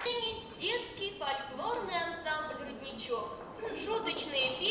сцене детский фольклорный ансамбль «Рудничок». Шуточные песни